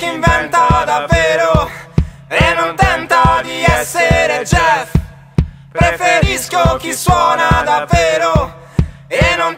chi inventa davvero e non tenta di essere Jeff. Preferisco chi suona davvero e non